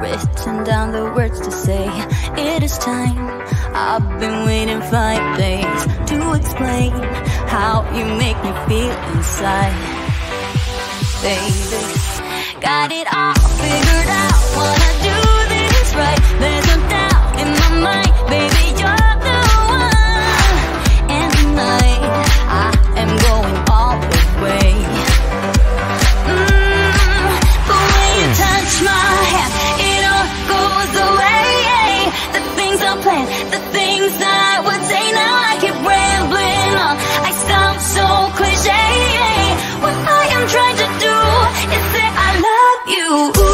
written down the words to say. It is time, I've been waiting five days To explain how you make me feel inside. Baby, got it all figured out. you.